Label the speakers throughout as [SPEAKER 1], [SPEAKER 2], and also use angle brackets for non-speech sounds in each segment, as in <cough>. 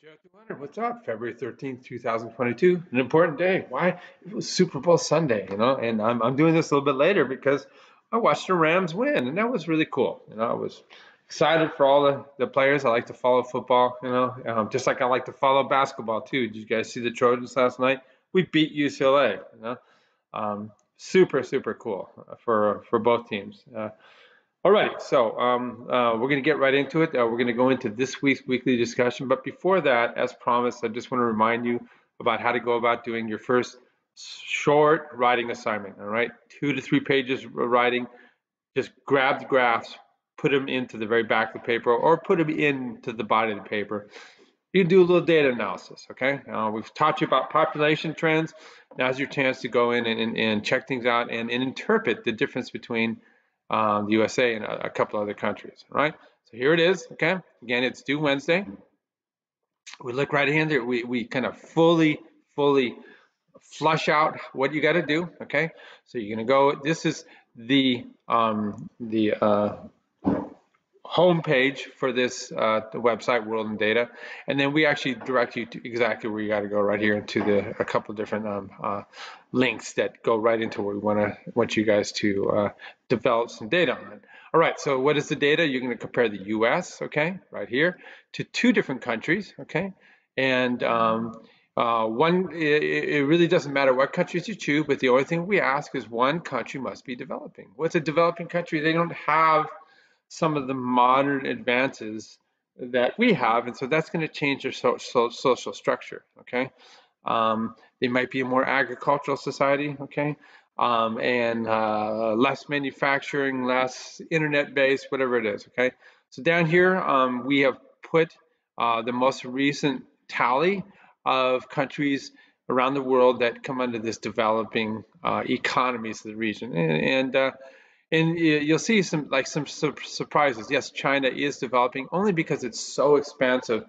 [SPEAKER 1] Gero 200, what's up? February 13th, 2022. An important day. Why? It was Super Bowl Sunday, you know, and I'm, I'm doing this a little bit later because I watched the Rams win, and that was really cool. You know, I was excited for all the, the players. I like to follow football, you know, um, just like I like to follow basketball too. Did you guys see the Trojans last night? We beat UCLA, you know. Um, super, super cool for, for both teams. Uh, Alrighty, so um, uh, we're going to get right into it. Uh, we're going to go into this week's weekly discussion. But before that, as promised, I just want to remind you about how to go about doing your first short writing assignment. All right, two to three pages of writing. Just grab the graphs, put them into the very back of the paper, or put them into the body of the paper. You can do a little data analysis. Okay, uh, we've taught you about population trends. Now's your chance to go in and, and, and check things out and, and interpret the difference between um, the USA and a, a couple other countries, right? So here it is, okay? Again, it's due Wednesday. We look right in there. We, we kind of fully, fully flush out what you got to do, okay? So you're going to go, this is the, um, the uh, home page for this uh, website World in Data and then we actually direct you to exactly where you got to go right here into the a couple different um, uh, links that go right into where we want to want you guys to uh, develop some data on all right so what is the data you're going to compare the US okay right here to two different countries okay and um, uh, one, it, it, really doesn't matter what countries you choose, but the only thing we ask is one country must be developing. What's a developing country? They don't have some of the modern advances that we have, and so that's going to change their so, so, social structure. Okay, um, they might be a more agricultural society. Okay, um, and uh, less manufacturing, less internet-based, whatever it is. Okay, so down here um, we have put uh, the most recent tally of countries around the world that come under this developing uh, economies of the region, and, and uh, and you'll see some like some surprises. Yes, China is developing only because it's so expansive,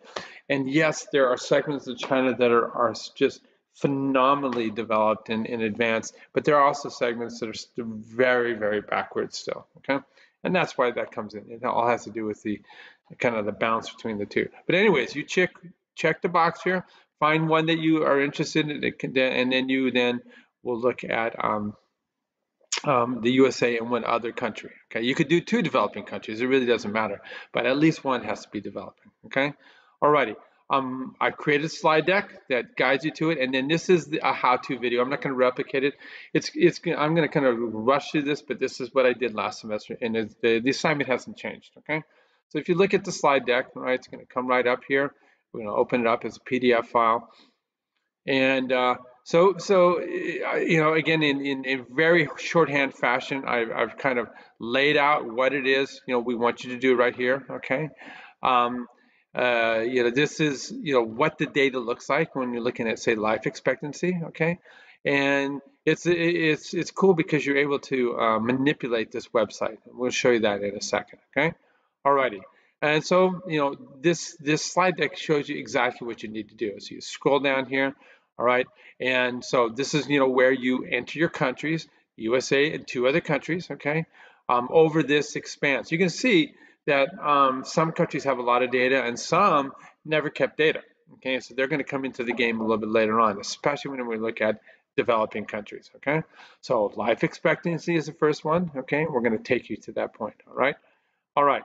[SPEAKER 1] and yes, there are segments of China that are, are just phenomenally developed and, and advanced, but there are also segments that are very, very backwards still. Okay, and that's why that comes in. It all has to do with the kind of the balance between the two. But anyways, you check check the box here, find one that you are interested in, and then you then will look at um, um, the USA and one other country. Okay, you could do two developing countries. It really doesn't matter, but at least one has to be developing. Okay, alrighty. Um, I created a slide deck that guides you to it, and then this is the, a how-to video. I'm not going to replicate it. It's it's I'm going to kind of rush through this, but this is what I did last semester, and the, the assignment hasn't changed. Okay, so if you look at the slide deck, right, it's going to come right up here. We're going to open it up as a PDF file, and uh, so, so you know, again, in, in, in very shorthand fashion, I've, I've kind of laid out what it is, you know, we want you to do right here, okay? Um, uh, you know, this is, you know, what the data looks like when you're looking at, say, life expectancy, okay? And it's it's it's cool because you're able to uh, manipulate this website. We'll show you that in a second, okay? Alrighty. And so, you know, this this slide deck shows you exactly what you need to do. So you scroll down here, all right. And so this is, you know, where you enter your countries, USA and two other countries, okay, um, over this expanse. You can see that um, some countries have a lot of data and some never kept data, okay. So they're going to come into the game a little bit later on, especially when we look at developing countries, okay. So life expectancy is the first one, okay. We're going to take you to that point, all right. All right.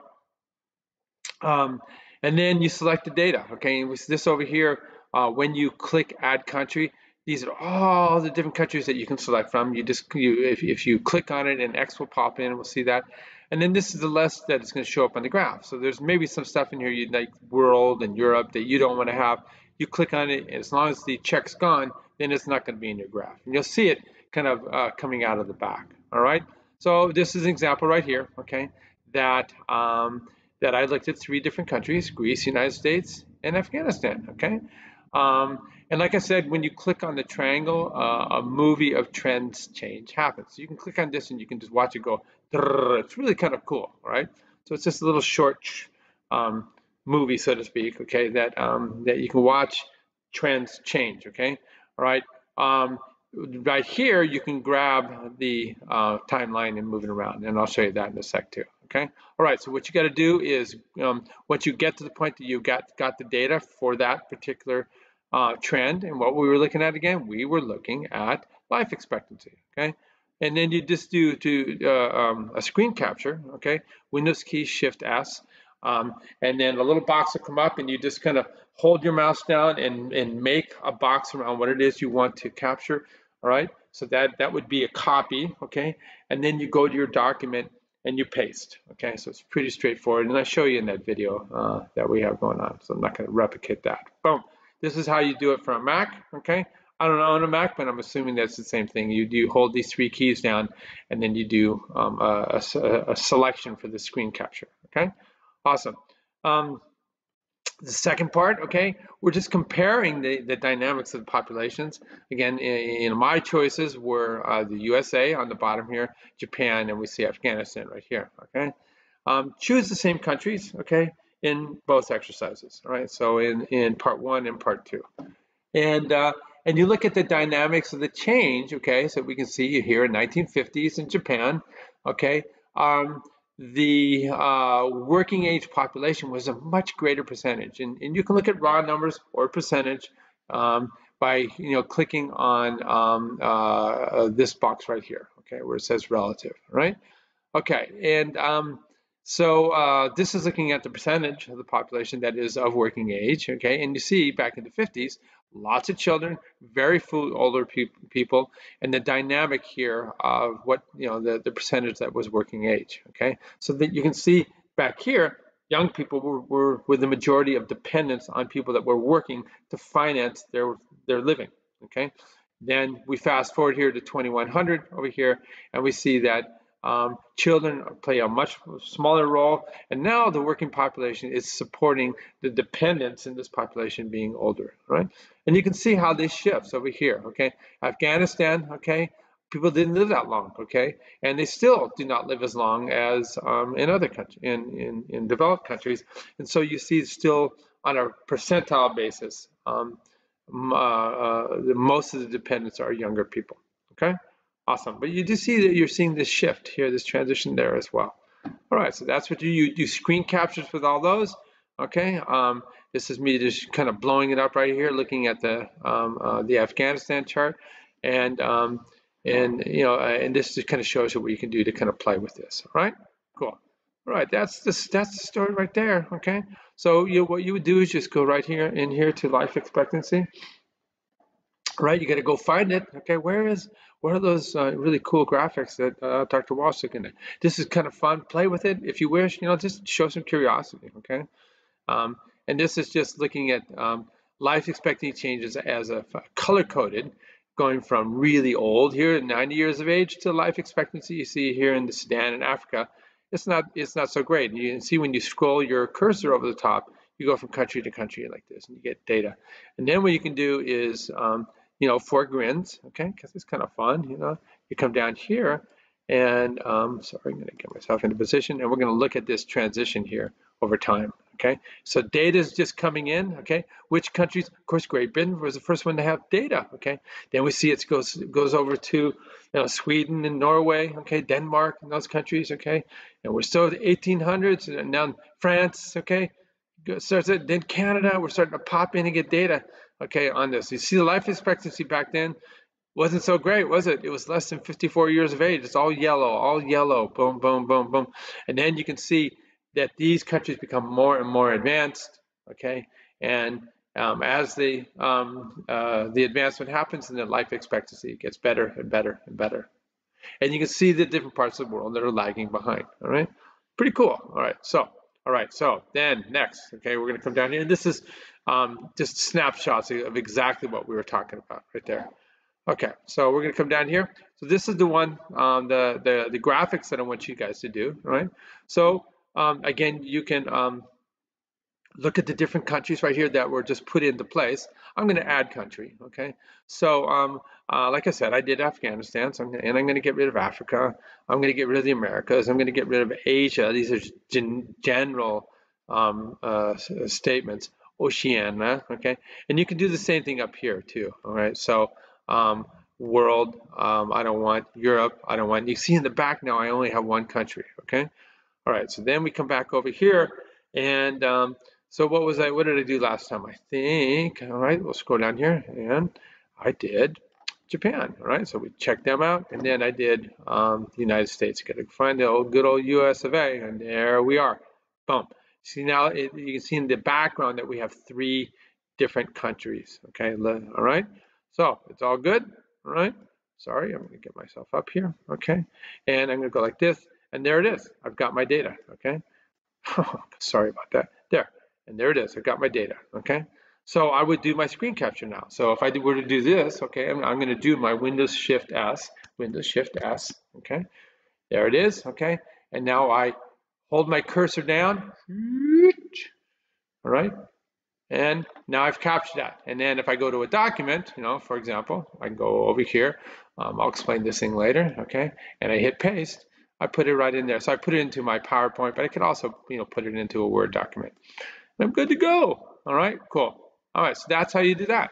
[SPEAKER 1] Um, and then you select the data, okay. This over here, uh, when you click add country, these are all the different countries that you can select from. You just, you, if, if you click on it, an X will pop in, we'll see that. And then this is the list that is going to show up on the graph. So there's maybe some stuff in here, you like world and Europe, that you don't want to have. You click on it, as long as the check's gone, then it's not going to be in your graph. And you'll see it kind of uh, coming out of the back. All right. So this is an example right here. Okay, that um, that I looked at three different countries: Greece, United States, and Afghanistan. Okay. Um, and like I said, when you click on the triangle, uh, a movie of trends change happens. So you can click on this and you can just watch it go. It's really kind of cool, right? So it's just a little short um, movie, so to speak, okay, that um, that you can watch trends change, okay? All right. Um, right here, you can grab the uh, timeline and move it around, and I'll show you that in a sec too, Okay. All right. So what you got to do is um, once you get to the point that you got got the data for that particular uh, trend, and what we were looking at again, we were looking at life expectancy. Okay. And then you just do to uh, um, a screen capture. Okay. Windows key Shift S. Um, and then a little box will come up and you just kind of hold your mouse down and, and make a box around what it is you want to capture. All right. So that, that would be a copy. Okay. And then you go to your document and you paste. Okay, so it's pretty straightforward. And I show you in that video uh, that we have going on. So I'm not going to replicate that. Boom. This is how you do it for a Mac. Okay. I don't own a Mac, but I'm assuming that's the same thing. You do hold these three keys down, and then you do um, a, a, a, selection for the screen capture. Okay. Awesome. Um, the second part, okay, we're just comparing the, the dynamics of the populations. Again, in, in my choices were uh, the USA on the bottom here, Japan, and we see Afghanistan right here, okay? Um, choose the same countries, okay, in both exercises, right? So in, in part one and part two. And, uh, and you look at the dynamics of the change, okay, so we can see you here in 1950s in Japan, okay, um, the uh, working age population was a much greater percentage. And, and you can look at raw numbers or percentage um, by you know clicking on um, uh, this box right here, okay, where it says relative, right? Okay, and um, so uh, this is looking at the percentage of the population that is of working age, okay? And you see back in the 50s, lots of children, very few older pe people, and the dynamic here of what, you know, the, the percentage that was working age, okay? So that you can see back here, young people were, were, were the majority of dependents on people that were working to finance their, their living, okay? Then we fast forward here to 2100 over here, and we see that um, children play a much smaller role, and now the working population is supporting the dependents in this population being older, right? And you can see how this shifts over here, okay? Afghanistan, okay, people didn't live that long, okay? And they still do not live as long as um, in other countries, in, in, in, developed countries. And so you see still on a percentile basis, um, uh, uh, most of the dependents are younger people, okay? Awesome. But you do see that you're seeing this shift here, this transition there as well. All right, so that's what you, you do screen captures with all those. Okay, um, this is me just kind of blowing it up right here, looking at the um, uh, the Afghanistan chart, and um, and you know, uh, and this just kind of shows you what you can do to kind of play with this. All right, cool. All right, that's this that's the story right there. Okay, so you what you would do is just go right here in here to life expectancy, right? You got to go find it. Okay, where is where are those uh, really cool graphics that uh, Dr. Walsh took in This is kind of fun. Play with it if you wish. You know, just show some curiosity. Okay, um, and this is just looking at um, life expectancy changes as a color coded, going from really old here, 90 years of age, to life expectancy you see here in the Sudan and Africa. It's not it's not so great. You can see when you scroll your cursor over the top, you go from country to country like this, and you get data. And then what you can do is um, you know, for grins, okay, because it's kind of fun, you know. You come down here, and um, sorry, I'm going to get myself into position, and we're going to look at this transition here over time, okay. So data is just coming in, okay. Which countries? Of course, Great Britain was the first one to have data, okay. Then we see it goes goes over to you know, Sweden and Norway, okay, Denmark and those countries, okay. And we're still the 1800s, and now France, okay. Starts at, then Canada, we're starting to pop in and get data okay, on this. You see the life expectancy back then wasn't so great, was it? It was less than 54 years of age. It's all yellow, all yellow, boom, boom, boom, boom. And then you can see that these countries become more and more advanced, okay? And um, as the, um, uh, the advancement happens, and the life expectancy gets better and better and better. And you can see the different parts of the world that are lagging behind, all right? Pretty cool, all right, so, all right, so then next, okay, we're gonna come down here. And this is um, just snapshots of exactly what we were talking about right there. Okay, so we're gonna come down here. So this is the one, um, the, the, the graphics that I want you guys to do, right? So um, again, you can um, look at the different countries right here that were just put into place. I'm gonna add country, okay? So um, uh, like I said, I did Afghanistan, so I'm gonna, and I'm gonna get rid of Africa. I'm gonna get rid of the Americas. I'm gonna get rid of Asia. These are gen general um, uh, statements. Oceania, okay? And you can do the same thing up here too, all right? So um, world, um, I don't want Europe, I don't want, you see in the back now, I only have one country, okay? All right, so then we come back over here and um, so what was I, what did I do last time? I think, all right, we'll scroll down here and I did Japan, all right? So we checked them out and then I did um, the United States. Got to find the old, good old US of A and there we are, boom. See now it, you can see in the background that we have three different countries, okay? All right, so it's all good, all right? Sorry, I'm gonna get myself up here, okay? And I'm gonna go like this and there it is. I've got my data, okay? <laughs> Sorry about that. There, and there it is. I've got my data, okay? So I would do my screen capture now. So if I were to do this, okay, I'm, I'm going to do my Windows Shift S, Windows Shift S, okay? There it is, okay? And now I hold my cursor down, all right? And now I've captured that. And then if I go to a document, you know, for example, I go over here. Um, I'll explain this thing later, okay? And I hit paste. I put it right in there. So I put it into my PowerPoint, but I could also, you know, put it into a Word document. I'm good to go. All right, cool. All right, so that's how you do that.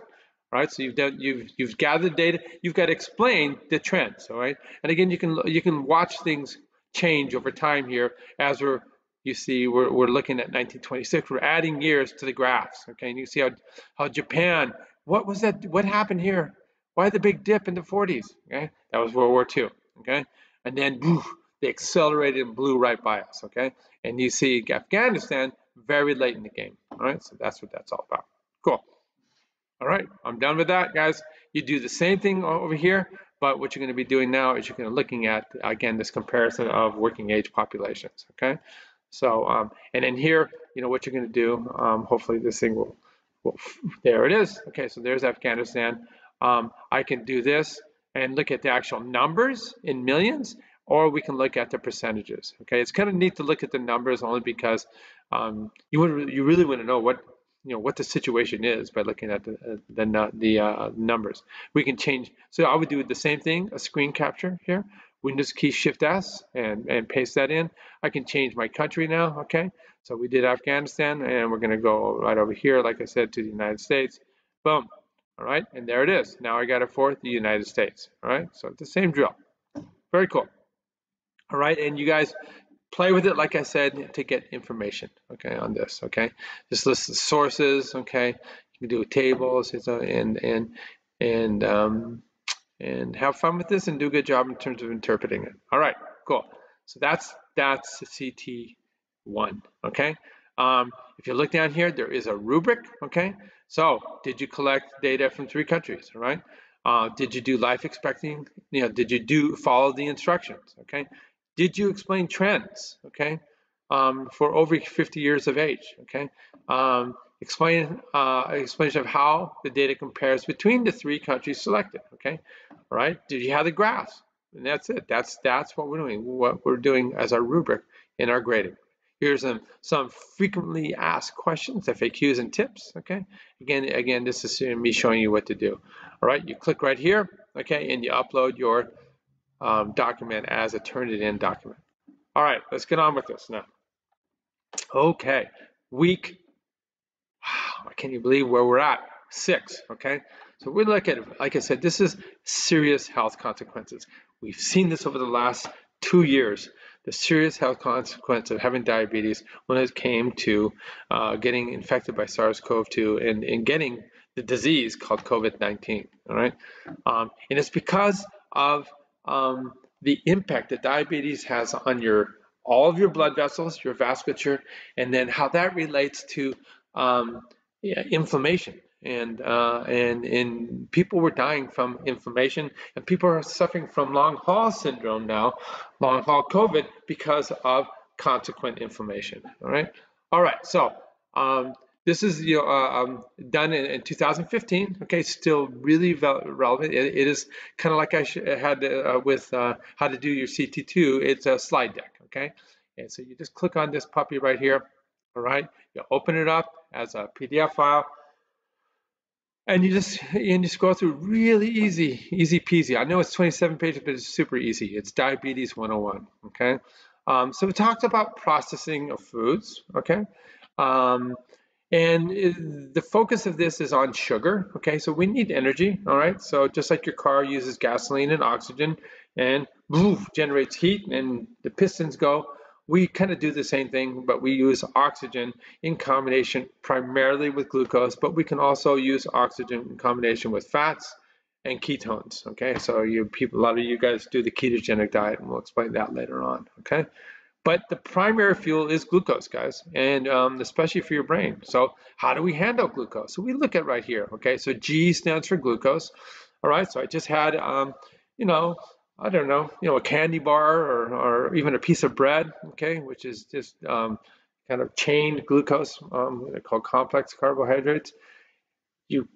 [SPEAKER 1] All right, so you've done, you've you've gathered data. You've got to explain the trends. All right, and again, you can you can watch things change over time here as we're you see we're, we're looking at 1926 we're adding years to the graphs okay and you see how how japan what was that what happened here why the big dip in the 40s okay that was world war ii okay and then they accelerated and blew right by us, okay? And you see Afghanistan very late in the game, all right? So that's what that's all about. Cool. All right, I'm done with that, guys. You do the same thing over here, but what you're going to be doing now is you're going to looking at, again, this comparison of working age populations, okay? So, um, and in here, you know, what you're going to do, um, hopefully this thing will, will, there it is. Okay, so there's Afghanistan. Um, I can do this and look at the actual numbers in millions, or we can look at the percentages. Okay, it's kind of neat to look at the numbers only because um, you would you really want to know what you know what the situation is by looking at the uh, the, the uh, numbers. We can change. So I would do the same thing, a screen capture here. Windows key Shift S and and paste that in. I can change my country now. Okay, so we did Afghanistan, and we're going to go right over here, like I said, to the United States. Boom. All right, and there it is. Now I got it for the United States. All right, so the same drill. Very cool all right and you guys play with it like I said to get information okay on this okay? Just list the sources okay? You can do tables and and and um, and have fun with this and do a good job in terms of interpreting it. All right cool. So that's that's CT1 okay? Um, if you look down here there is a rubric okay? So did you collect data from three countries all right? Uh, did you do life expecting you know did you do follow the instructions okay did you explain trends, okay, um, for over 50 years of age, okay? Um, explain uh, explanation of how the data compares between the three countries selected, okay? All right, did you have the graphs? And that's it, that's, that's what we're doing, what we're doing as our rubric in our grading. Here's some, some frequently asked questions, FAQs and tips, okay? Again, again, this is me showing you what to do. All right, you click right here, okay, and you upload your um, document as a Turnitin document. All right, let's get on with this now. Okay, week, wow, can you believe where we're at, six, okay? So we look at like I said, this is serious health consequences. We've seen this over the last two years, the serious health consequence of having diabetes when it came to uh, getting infected by SARS-CoV-2 and, and getting the disease called COVID-19, all right? Um, and it's because of um, the impact that diabetes has on your all of your blood vessels, your vasculature, and then how that relates to um, inflammation. And, uh, and and people were dying from inflammation, and people are suffering from long haul syndrome now, long haul COVID, because of consequent inflammation. All right, all right. So um, this is you know, uh, um, done in, in, 2015. Okay, still really relevant. it, it is kind of like I had uh, with uh, how to do your CT2. It's a slide deck. Okay, and so you just click on this puppy right here. All right, you open it up as a PDF file, and you just and you scroll through really easy, easy peasy. I know it's 27 pages, but it's super easy. It's diabetes 101. Okay, um, so we talked about processing of foods. Okay. Um, and the focus of this is on sugar, okay? So we need energy, all right? So just like your car uses gasoline and oxygen and generates heat and the pistons go, we kind of do the same thing, but we use oxygen in combination primarily with glucose, but we can also use oxygen in combination with fats and ketones. Okay, so you people, a lot of you guys do the ketogenic diet, and we'll explain that later on. Okay, but the primary fuel is glucose, guys, and um, especially for your brain. So how do we handle glucose? So we look at right here. Okay, so G stands for glucose. All right, so I just had, um, you know, I don't know, you know, a candy bar or, or even a piece of bread, okay, which is just um, kind of chained glucose, um, they're called complex carbohydrates. You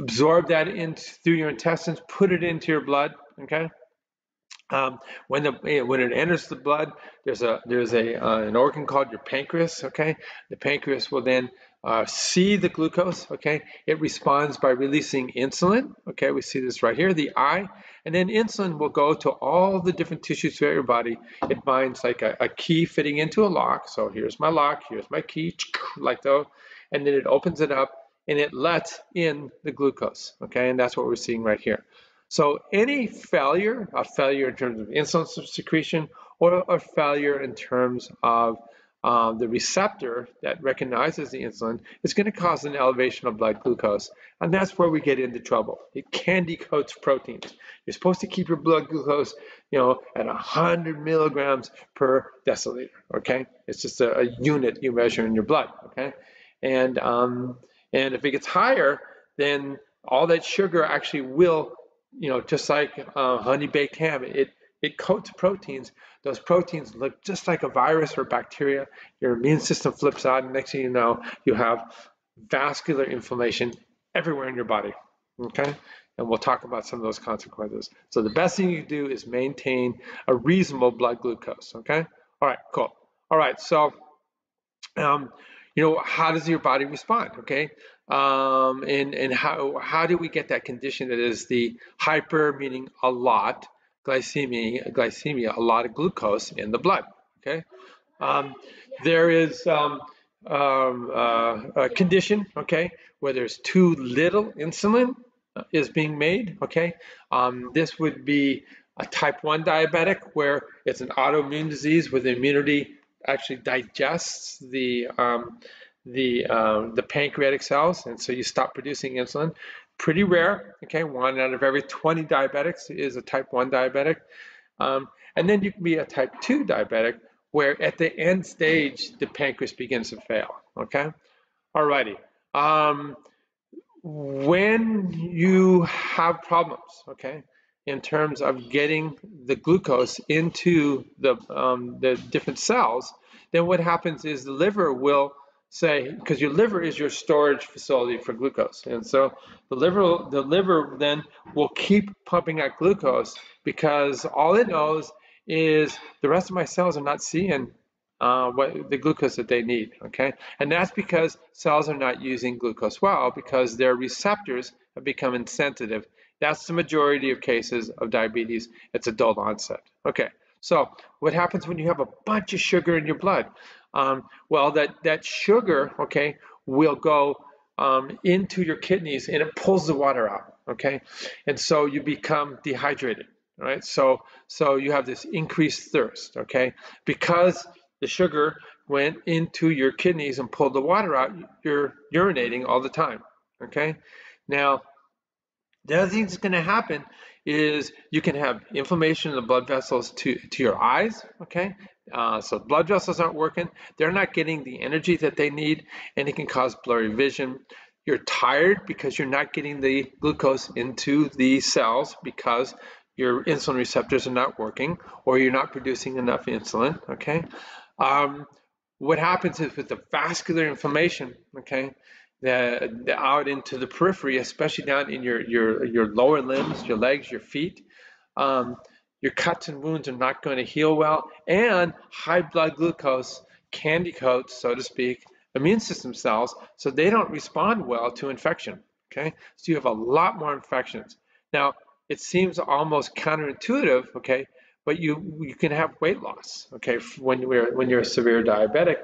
[SPEAKER 1] absorb that in through your intestines, put it into your blood, okay? Um, when the when it enters the blood, there's a there's a uh, an organ called your pancreas. Okay, the pancreas will then uh, see the glucose. Okay, it responds by releasing insulin. Okay, we see this right here, the I, and then insulin will go to all the different tissues throughout your body. It binds like a, a key fitting into a lock. So here's my lock, here's my key, <tsk> like though, and then it opens it up and it lets in the glucose. Okay, and that's what we're seeing right here. So any failure, a failure in terms of insulin secretion or a failure in terms of um, the receptor that recognizes the insulin is going to cause an elevation of blood glucose. And that's where we get into trouble. It candy coats proteins. You're supposed to keep your blood glucose, you know, at 100 milligrams per deciliter, okay? It's just a, a unit you measure in your blood, okay? And, um, and if it gets higher, then all that sugar actually will you know, just like uh, honey baked ham, it it coats proteins. Those proteins look just like a virus or bacteria. Your immune system flips out, and next thing you know, you have vascular inflammation everywhere in your body. Okay, and we'll talk about some of those consequences. So the best thing you do is maintain a reasonable blood glucose. Okay, all right, cool. All right, so um, you know, how does your body respond? Okay, um, and and how how do we get that condition that is the hyper meaning a lot glycemia glycemia a lot of glucose in the blood okay um, there is um, um, uh, a condition okay where there's too little insulin uh, is being made okay um, this would be a type 1 diabetic where it's an autoimmune disease the immunity actually digests the um, the um, the pancreatic cells, and so you stop producing insulin. Pretty rare, okay? One out of every 20 diabetics is a type 1 diabetic. Um, and then you can be a type 2 diabetic where at the end stage, the pancreas begins to fail, okay? Alrighty. Um, when you have problems, okay, in terms of getting the glucose into the, um, the different cells, then what happens is the liver will say because your liver is your storage facility for glucose. And so the liver the liver then will keep pumping out glucose because all it knows is the rest of my cells are not seeing uh, what the glucose that they need okay? And that's because cells are not using glucose well because their receptors have become insensitive that's the majority of cases of diabetes it's adult onset okay so what happens when you have a bunch of sugar in your blood um, well, that, that sugar, okay, will go um, into your kidneys and it pulls the water out, okay? And so you become dehydrated, right? So, so you have this increased thirst, okay? Because the sugar went into your kidneys and pulled the water out, you're urinating all the time, okay? Now, the other thing that's going to happen is you can have inflammation in the blood vessels to, to your eyes, okay? Uh, so blood vessels aren't working. They're not getting the energy that they need, and it can cause blurry vision. You're tired because you're not getting the glucose into the cells because your insulin receptors are not working or you're not producing enough insulin, okay? Um, what happens is with the vascular inflammation, okay, the, the out into the periphery, especially down in your, your, your lower limbs, your legs, your feet, um, your cuts and wounds are not going to heal well, and high blood glucose candy coats, so to speak, immune system cells, so they don't respond well to infection. Okay, so you have a lot more infections. Now, it seems almost counterintuitive, okay, but you you can have weight loss, okay, when you're when you're a severe diabetic,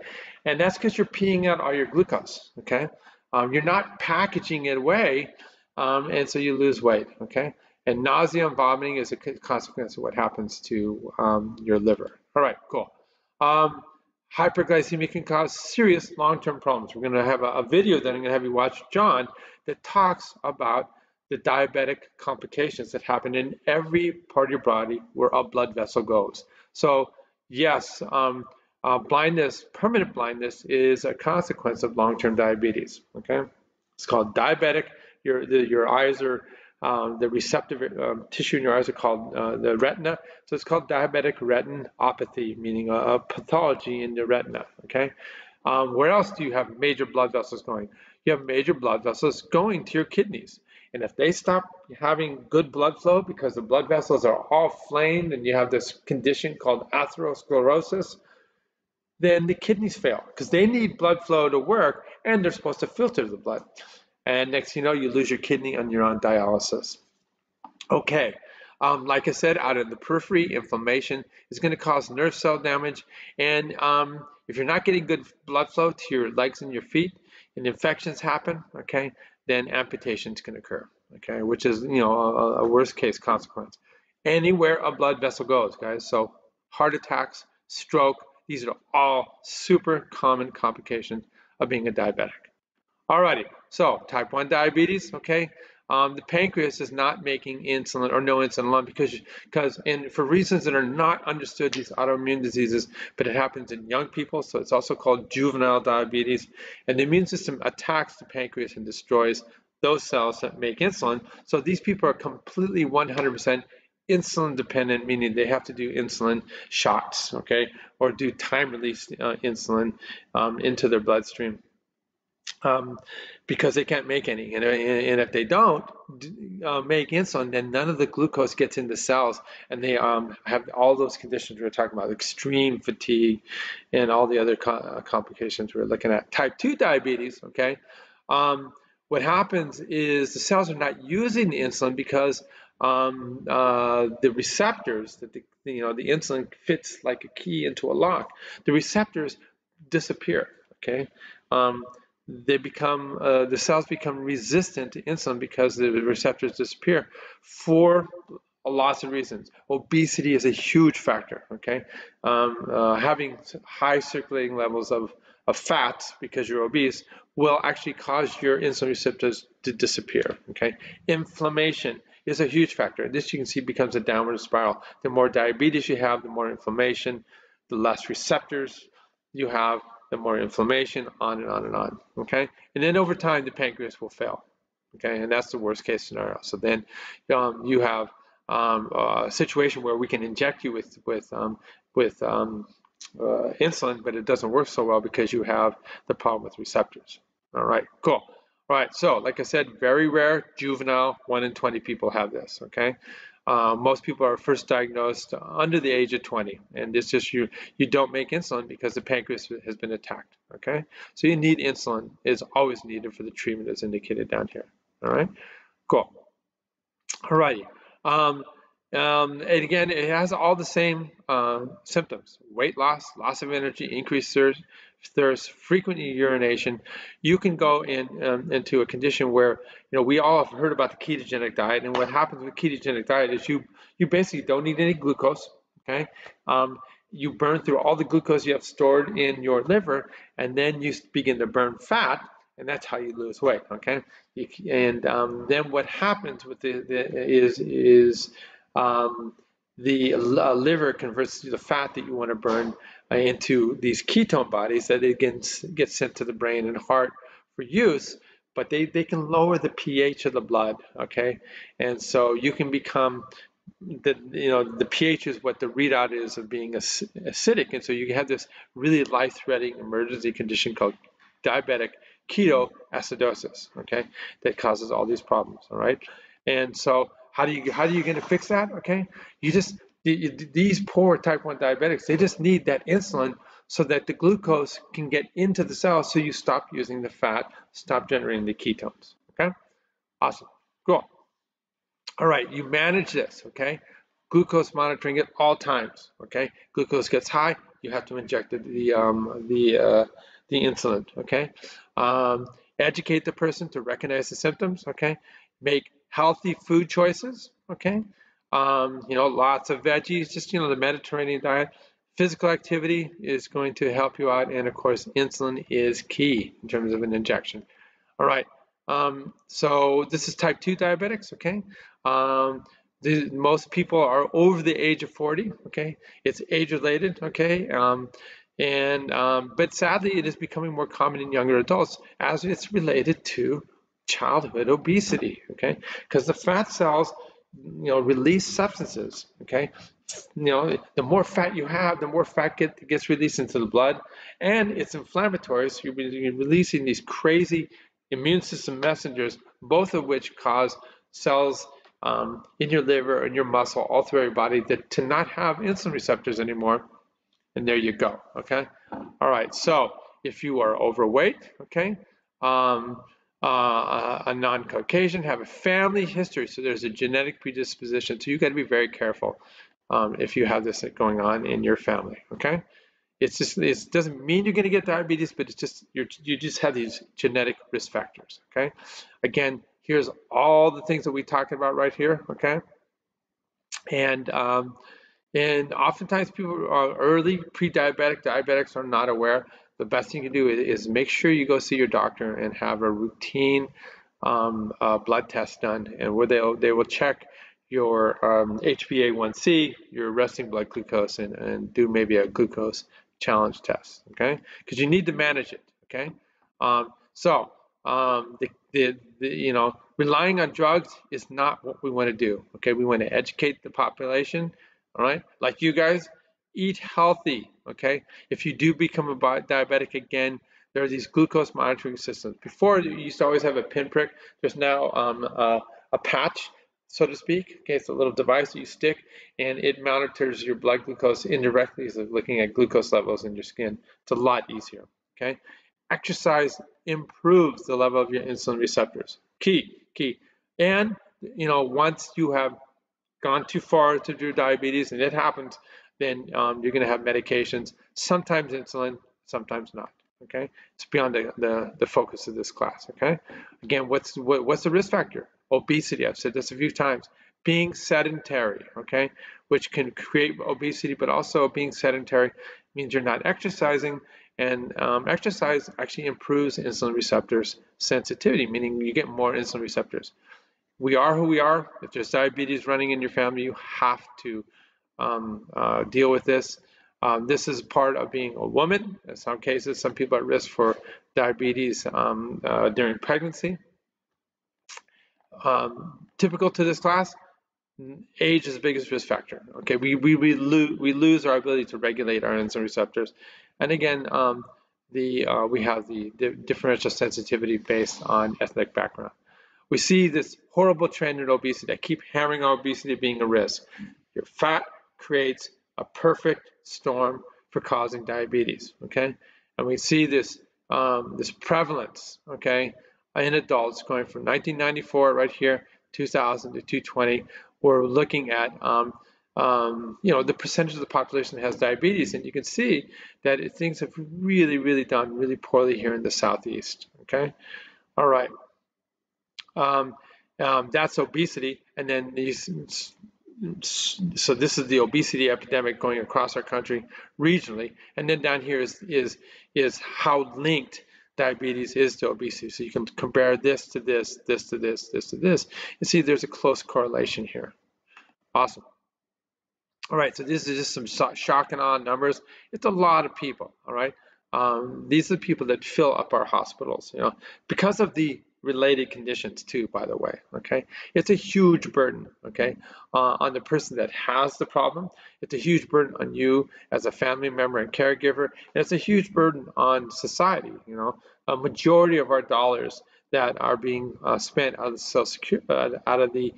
[SPEAKER 1] and that's because you're peeing out all your glucose, okay. Um, you're not packaging it away, um, and so you lose weight, okay. And nausea and vomiting is a consequence of what happens to um, your liver. All right, cool. Um, hyperglycemia can cause serious long-term problems. We're going to have a, a video that I'm going to have you watch, John, that talks about the diabetic complications that happen in every part of your body where a blood vessel goes. So yes, um, uh, blindness, permanent blindness is a consequence of long-term diabetes, okay? It's called diabetic, your, the, your eyes are, um, the receptive um, tissue in your eyes are called uh, the retina. So it's called diabetic retinopathy, meaning a, a pathology in the retina, okay? Um, where else do you have major blood vessels going? You have major blood vessels going to your kidneys. And if they stop having good blood flow because the blood vessels are all flamed and you have this condition called atherosclerosis, then the kidneys fail because they need blood flow to work and they're supposed to filter the blood. And next you know, you lose your kidney and you're on dialysis. Okay, um, like I said, out of the periphery, inflammation is going to cause nerve cell damage. And um, if you're not getting good blood flow to your legs and your feet, and infections happen, okay, then amputations can occur, okay, which is, you know, a, a worst case consequence. Anywhere a blood vessel goes, guys, so heart attacks, stroke, these are all super common complications of being a diabetic. Alrighty, so type 1 diabetes, okay, um, the pancreas is not making insulin or no insulin because because and for reasons that are not understood these autoimmune diseases but it happens in young people so it's also called juvenile diabetes and the immune system attacks the pancreas and destroys those cells that make insulin so these people are completely 100% insulin dependent meaning they have to do insulin shots okay or do time release uh, insulin um, into their bloodstream um, because they can't make any. And, and if they don't uh, make insulin, then none of the glucose gets into cells, and they um, have all those conditions we are talking about, extreme fatigue, and all the other co uh, complications we are looking at. Type 2 diabetes, okay? Um, what happens is the cells are not using the insulin because um, uh, the receptors that the you know the insulin fits like a key into a lock. The receptors disappear. Okay, um, they become uh, the cells become resistant to insulin because the receptors disappear for lots of reasons. Obesity is a huge factor. Okay, um, uh, having high circulating levels of of fat because you're obese will actually cause your insulin receptors to disappear. Okay, inflammation is a huge factor. This you can see becomes a downward spiral. The more diabetes you have, the more inflammation, the less receptors you have, the more inflammation, on and on and on, okay? And then over time, the pancreas will fail, okay? And that's the worst case scenario. So then um, you have um, a situation where we can inject you with, with, um, with um, uh, insulin, but it doesn't work so well because you have the problem with receptors. All right, cool. All right, so like I said, very rare, juvenile, 1 in 20 people have this, okay? Uh, most people are first diagnosed under the age of 20, and it's just you you don't make insulin because the pancreas has been attacked. Okay, so you need insulin is always needed for the treatment as indicated down here. All right, cool. All righty. Um, um, and again, it has all the same uh, symptoms: weight loss, loss of energy, increased thirst, thirst, frequent urination, you can go in um, into a condition where you know we all have heard about the ketogenic diet, and what happens with ketogenic diet is you you basically don't need any glucose. Okay, um, you burn through all the glucose you have stored in your liver, and then you begin to burn fat, and that's how you lose weight. Okay, and um, then what happens with the, the is is um, the uh, liver converts the fat that you want to burn uh, into these ketone bodies that again get sent to the brain and heart for use but they, they can lower the pH of the blood okay? And so you can become the you know the pH is what the readout is of being acidic and so you have this really life-threatening emergency condition called diabetic ketoacidosis okay? That causes all these problems all right? And so how do you how do you going to fix that? Okay, you just these poor type 1 diabetics, they just need that insulin so that the glucose can get into the cells so you stop using the fat, stop generating the ketones. Okay, awesome, cool. All right, you manage this, okay? Glucose monitoring at all times, okay? Glucose gets high, you have to inject the, the, um, the, uh, the insulin, okay? Um, educate the person to recognize the symptoms, okay? Make healthy food choices, okay? Um, you know, lots of veggies, just, you know, the Mediterranean diet, physical activity is going to help you out, and of course, insulin is key in terms of an injection. All right, um, so this is type 2 diabetics, okay? Um, the, most people are over the age of 40, okay? It's age related, okay? Um, and um, but sadly, it is becoming more common in younger adults as it's related to childhood obesity, okay? Because the fat cells, you know, release substances, okay? You know, the more fat you have, the more fat get, gets released into the blood, and it's inflammatory, so you're releasing these crazy immune system messengers, both of which cause cells um, in your liver and your muscle, all through your body, that to not have insulin receptors anymore. And there you go. Okay. All right. So if you are overweight, okay, um, uh, a non-Caucasian, have a family history, so there's a genetic predisposition. So you got to be very careful um, if you have this going on in your family. Okay. It's just it doesn't mean you're going to get diabetes, but it's just you you just have these genetic risk factors. Okay. Again, here's all the things that we talked about right here. Okay. And um, and oftentimes people are early pre-diabetic, diabetics are not aware. The best thing you can do is, make sure you go see your doctor and have a routine um, uh, blood test done, and where they they will check your um, HbA1c, your resting blood glucose, and, and do maybe a glucose challenge test. Okay, because you need to manage it. Okay, um, so um, the, the, the, you know relying on drugs is not what we want to do. Okay, we want to educate the population all right? Like you guys, eat healthy, okay? If you do become a diabetic again, there are these glucose monitoring systems. Before, you used to always have a pinprick. There's now um, a patch, so to speak. Okay, it's a little device that you stick, and it monitors your blood glucose indirectly, so looking at glucose levels in your skin. It's a lot easier, okay? Exercise improves the level of your insulin receptors. Key, key. And, you know, once you have gone too far to do diabetes, and it happens, then um, you're going to have medications, sometimes insulin, sometimes not. Okay, it's beyond the, the, the focus of this class. Okay, again, what's what, what's the risk factor? Obesity. I've said this a few times. Being sedentary. Okay, which can create obesity, but also being sedentary means you're not exercising, and um, exercise actually improves insulin receptors sensitivity, meaning you get more insulin receptors we are who we are. If there's diabetes running in your family, you have to um, uh, deal with this. Um, this is part of being a woman. In some cases, some people at risk for diabetes um, uh, during pregnancy. Um, typical to this class, age is the biggest risk factor. Okay, we we we, lo we lose our ability to regulate our insulin receptors, and again, um, the uh, we have the differential sensitivity based on ethnic background. We see this horrible trend in obesity. I keep hammering on obesity being a risk. Your fat creates a perfect storm for causing diabetes, okay? And we see this, um, this prevalence, okay, in adults going from 1994 right here, 2000 to 220. We're looking at, um, um, you know, the percentage of the population that has diabetes, and you can see that it, things have really, really done really poorly here in the southeast, okay? All right. Um, um, that's obesity, and then these. So this is the obesity epidemic going across our country regionally, and then down here is is is how linked diabetes is to obesity. So you can compare this to this, this to this, this to this, and see there's a close correlation here. Awesome. All right, so this is just some shock and awe numbers. It's a lot of people. All right, um, these are people that fill up our hospitals. You know, because of the related conditions too, by the way, okay? It's a huge burden, okay, uh, on the person that has the problem. It's a huge burden on you as a family member and caregiver, and it's a huge burden on society, you know? A majority of our dollars that are being uh, spent out of the Social Security, uh, out of the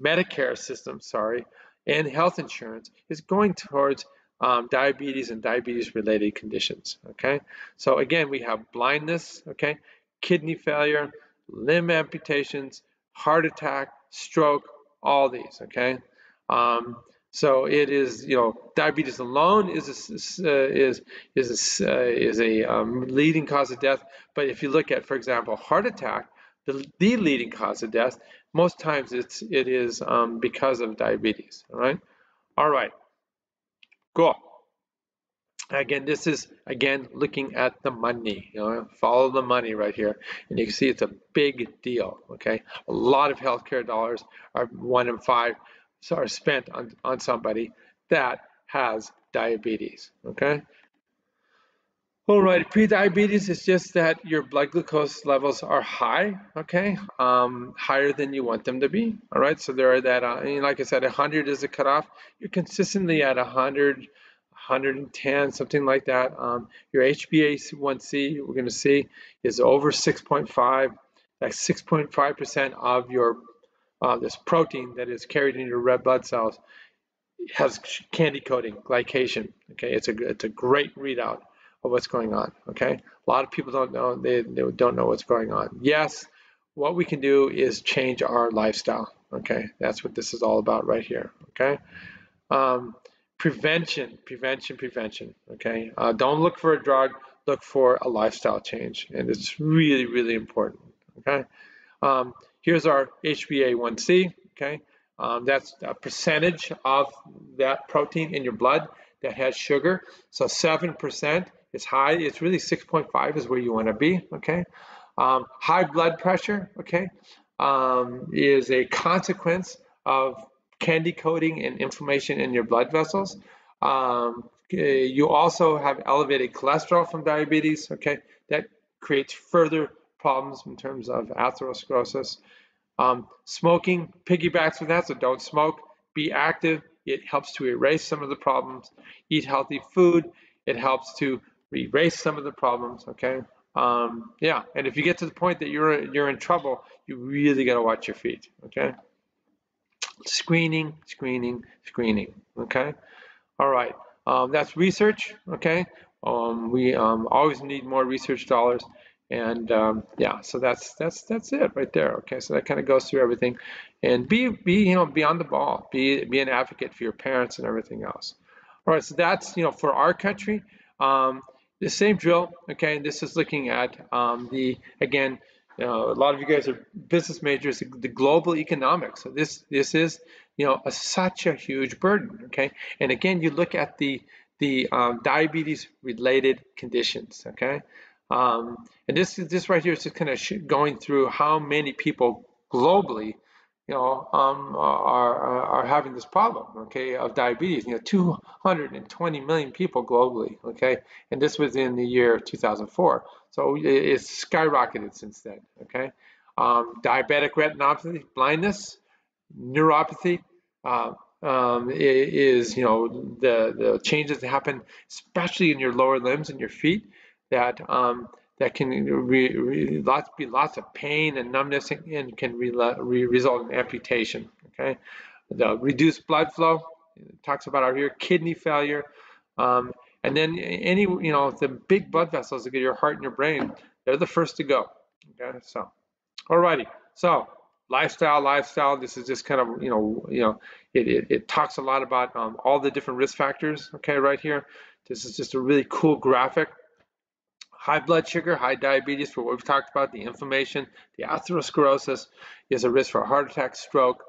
[SPEAKER 1] Medicare system, sorry, and health insurance is going towards um, diabetes and diabetes related conditions, okay? So again, we have blindness, okay, kidney failure, limb amputations, heart attack, stroke, all these, okay? Um, so it is, you know, diabetes alone is a, uh, is is a, uh, is a um, leading cause of death. But if you look at, for example, heart attack, the, the leading cause of death, most times it's it is um, because of diabetes. All right, all right, cool. Again, this is, again, looking at the money, you know, follow the money right here. And you can see it's a big deal, okay? A lot of healthcare dollars are one in five are spent on, on somebody that has diabetes, okay? All right, pre-diabetes is just that your blood glucose levels are high, okay, um, higher than you want them to be. All right, so there are that, uh, like I said, 100 is a cutoff. You're consistently at 100, 110, something like that. Um, your HbA1c, we're going to see, is over 6.5. That's 6.5% of your uh, this protein that is carried in your red blood cells has candy coating, glycation. Okay, it's a it's a great readout of what's going on. Okay, a lot of people don't know they, they don't know what's going on. Yes, what we can do is change our lifestyle. Okay, that's what this is all about right here. Okay. Um, prevention, prevention, prevention. Okay, uh, don't look for a drug, look for a lifestyle change, and it's really, really important. Okay, um, here's our HbA1c. Okay, um, that's a percentage of that protein in your blood that has sugar. So seven percent is high. It's really 6.5 is where you want to be. Okay, um, high blood pressure. Okay, um, is a consequence of candy coating and inflammation in your blood vessels. Um, eh, you also have elevated cholesterol from diabetes, okay? That creates further problems in terms of atherosclerosis. Um, smoking piggybacks with that, so don't smoke. Be active. It helps to erase some of the problems. Eat healthy food. It helps to erase some of the problems, okay? Um, yeah, and if you get to the point that you're you're in trouble, you really got to watch your feet, okay? Screening, screening, screening, okay? All right, um, that's research, okay? Um, we um, always need more research dollars. And um, yeah, so that's that's that's it right there. Okay, so that kind of goes through everything, and be be you know be on the ball, be be an advocate for your parents and everything else. All right, so that's you know for our country, um, the same drill. Okay, this is looking at um, the again you know, a lot of you guys are business majors, the global economics. So this this is you know a, such a huge burden. Okay, and again, you look at the the um, diabetes related conditions. Okay, um, and this this right here is just kind of going through how many people globally you know, um, are, are having this problem, okay, of diabetes. You know, 220 million people globally, okay, and this was in the year 2004. So it's skyrocketed since then, okay. Um, diabetic retinopathy, blindness, neuropathy, uh, um, is you know the the changes that happen, especially in your lower limbs and your feet, that um, that can re, re, lots, be lots of pain and numbness and can re, re, result in amputation. Okay, the reduced blood flow talks about out here kidney failure, um, and then any you know the big blood vessels that get your heart and your brain, they're the first to go. Okay, so alrighty, so lifestyle, lifestyle. This is just kind of you know you know it it, it talks a lot about um, all the different risk factors. Okay, right here. This is just a really cool graphic high blood sugar, high diabetes, for what we've talked about, the inflammation, the atherosclerosis is a risk for a heart attack, stroke,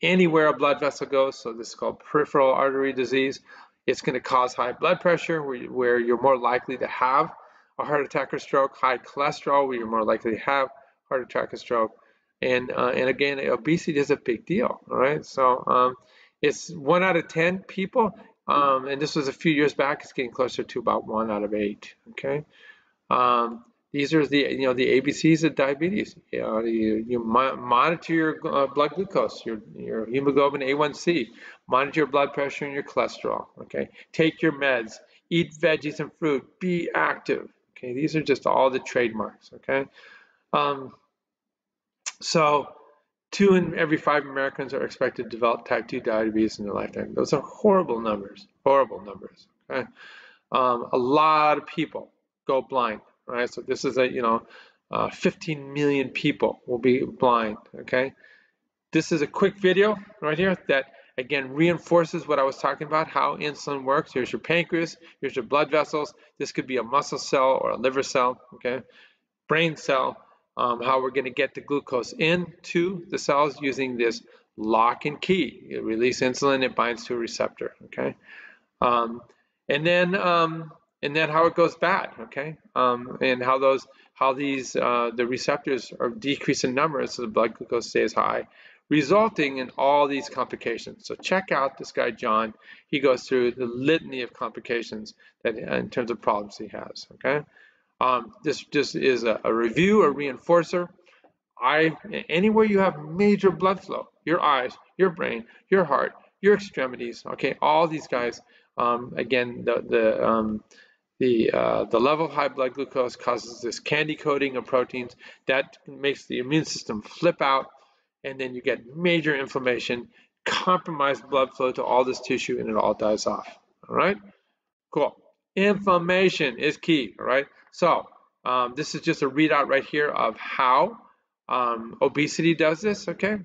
[SPEAKER 1] anywhere a blood vessel goes. So this is called peripheral artery disease. It's going to cause high blood pressure, where, where you're more likely to have a heart attack or stroke. High cholesterol, where you're more likely to have heart attack or stroke. And uh, and again, obesity is a big deal. All right, so um, it's one out of ten people um, and this was a few years back. It's getting closer to about one out of eight. Okay. Um, these are the you know the ABCs of diabetes. You, know, you, you monitor your uh, blood glucose, your your hemoglobin A1C, monitor your blood pressure and your cholesterol. Okay. Take your meds. Eat veggies and fruit. Be active. Okay. These are just all the trademarks. Okay. Um, so two in every five Americans are expected to develop type 2 diabetes in their lifetime. Those are horrible numbers, horrible numbers. Okay? Um, a lot of people go blind, right? So this is a, you know, uh, 15 million people will be blind, okay? This is a quick video right here that, again, reinforces what I was talking about, how insulin works. Here's your pancreas, here's your blood vessels. This could be a muscle cell or a liver cell, okay? Brain cell, um, how we're going to get the glucose into the cells using this lock and key. You release insulin, it binds to a receptor, okay? Um, and then um, and then how it goes bad, okay, um, and how those how these uh, the receptors are decreased in number so the blood glucose stays high, resulting in all these complications. So check out this guy John. He goes through the litany of complications that in terms of problems he has. Okay, um, this just is a, a review, a reinforcer. I anywhere you have major blood flow, your eyes, your brain, your heart, your extremities. Okay, all these guys. Um, again, the the um, the uh, the level of high blood glucose causes this candy coating of proteins that makes the immune system flip out and then you get major inflammation, compromised blood flow to all this tissue, and it all dies off. All right, cool. Inflammation is key. All right, so um, this is just a readout right here of how um, obesity does this. Okay,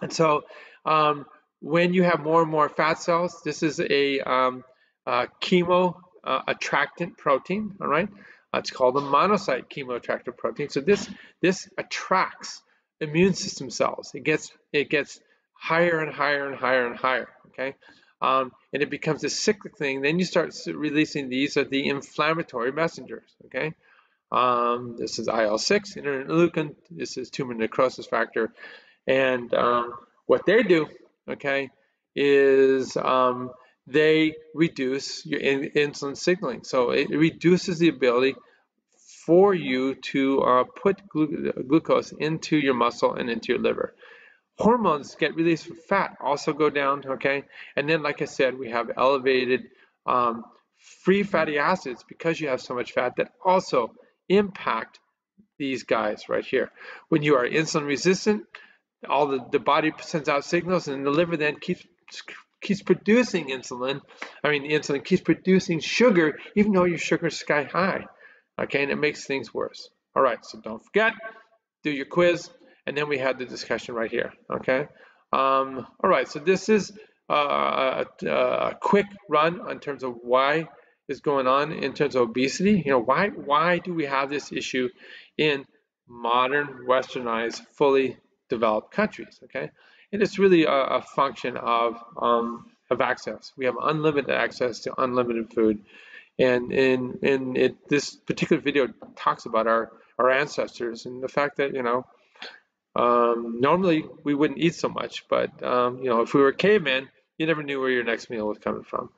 [SPEAKER 1] and so um, when you have more and more fat cells, this is a um, uh, chemo uh, attractant protein. All right, uh, it's called a monocyte chemoattractant protein. So this this attracts immune system cells. It gets it gets higher and higher and higher and higher. Okay, um, and it becomes a cyclic thing. Then you start releasing these are the inflammatory messengers. Okay, um, this is IL-6 interleukin. This is tumor necrosis factor, and um, what they do, okay, is um, they reduce your in insulin signaling. So it reduces the ability for you to uh, put glu glucose into your muscle and into your liver. Hormones get released from fat also go down, okay? And then, like I said, we have elevated um, free fatty acids because you have so much fat that also impact these guys right here. When you are insulin resistant, all the, the body sends out signals and the liver then keeps keeps producing insulin. I mean, the insulin keeps producing sugar even though your sugar is sky high okay, and it makes things worse. All right, so don't forget, do your quiz, and then we had the discussion right here, okay? Um, all right, so this is uh, a, a, quick run in terms of why is going on in terms of obesity. You know, why why do we have this issue in modern, westernized, fully developed countries? Okay, and it's really a, a function of um, of access. We have unlimited access to unlimited food. And in in it, this particular video talks about our our ancestors and the fact that you know um, normally we wouldn't eat so much, but um, you know if we were cavemen, you never knew where your next meal was coming from.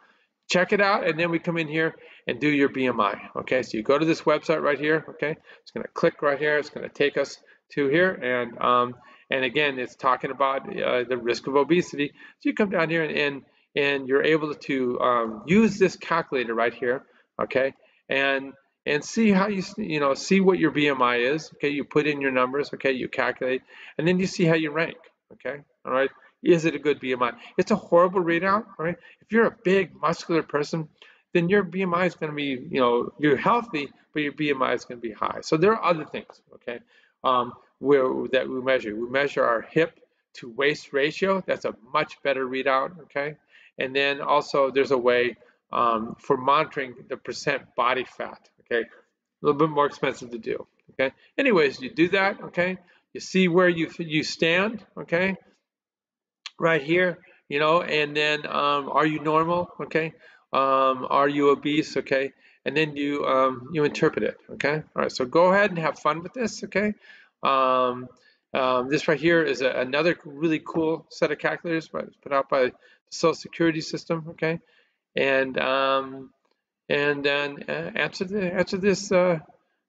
[SPEAKER 1] Check it out, and then we come in here and do your BMI. Okay, so you go to this website right here. Okay, it's going to click right here. It's going to take us to here, and um, and again, it's talking about uh, the risk of obesity. So you come down here and, and and you're able to um, use this calculator right here, okay, and and see how you you know see what your BMI is. Okay, you put in your numbers. Okay, you calculate, and then you see how you rank. Okay, all right. Is it a good BMI? It's a horrible readout. Right. If you're a big muscular person, then your BMI is going to be you know you're healthy, but your BMI is going to be high. So there are other things. Okay, um, where that we measure. We measure our hip to waist ratio. That's a much better readout. Okay. And then also there's a way um, for monitoring the percent body fat, okay? A little bit more expensive to do, okay? Anyways, you do that, okay? You see where you, you stand, okay? Right here, you know, and then um, are you normal, okay? Um, are you obese, okay? And then you, um, you interpret it, okay? All right, so go ahead and have fun with this, okay? Um, um, this right here is a, another really cool set of calculators put out by the Social Security system, okay? And um, and then uh, answer the answer this uh,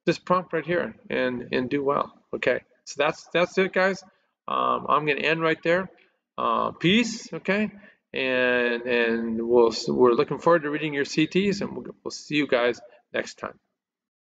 [SPEAKER 1] this prompt right here and and do well, okay? So that's that's it, guys. Um, I'm gonna end right there. Uh, peace, okay? And and we'll we're looking forward to reading your CTs, and we'll, we'll see you guys next time.